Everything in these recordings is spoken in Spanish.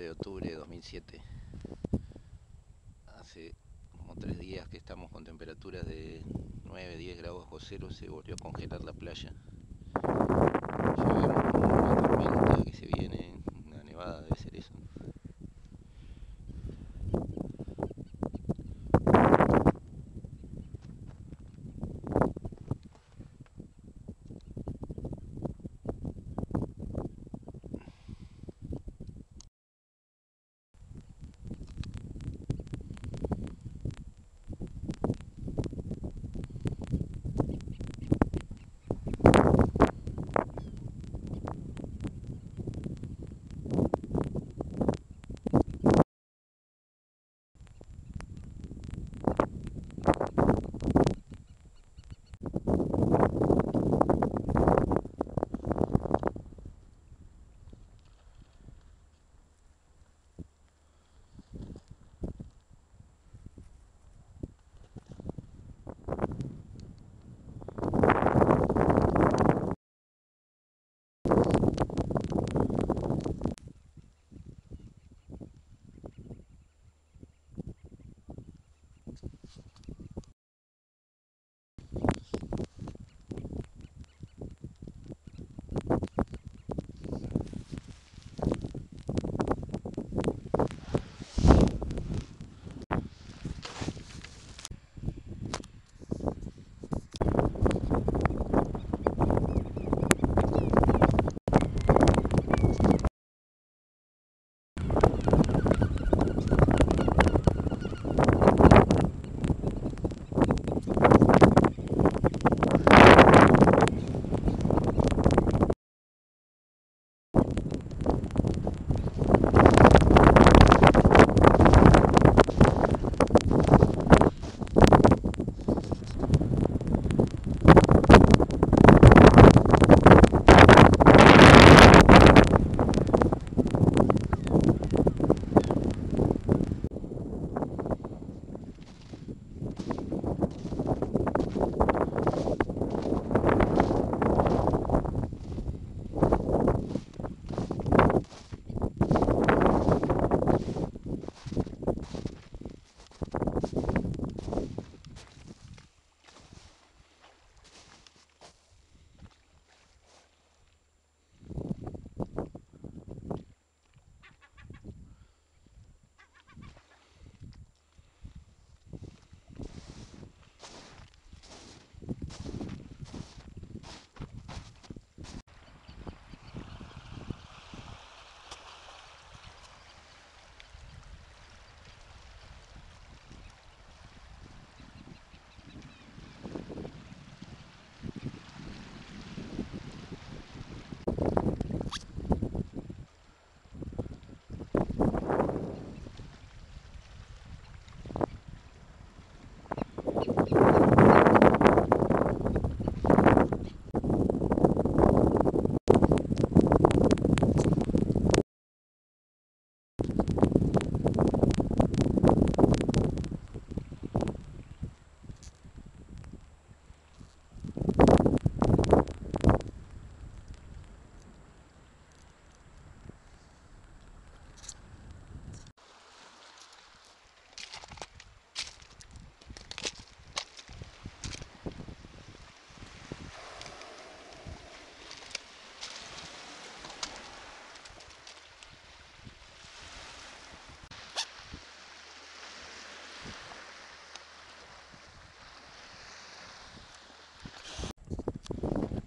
de octubre de 2007. Hace como tres días que estamos con temperaturas de 9, 10 grados bajo cero, se volvió a congelar la playa. Ya una tormenta que se viene, una nevada debe ser eso.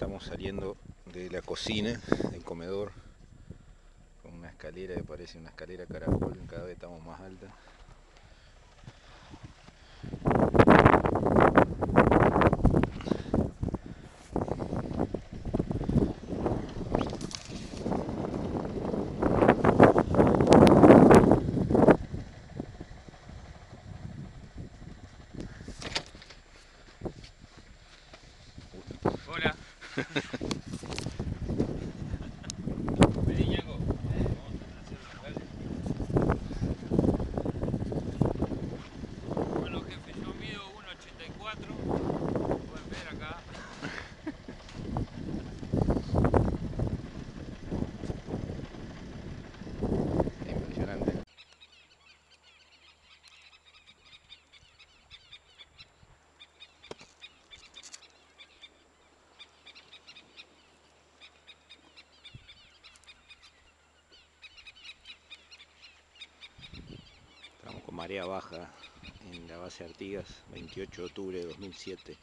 Estamos saliendo de la cocina, del comedor, con una escalera que parece una escalera caracol, cada vez estamos más alta. Bueno, jefe, yo mido 1,84. Pueden ver acá. Impresionante. Estamos con marea baja en la base Artigas, 28 de octubre de 2007.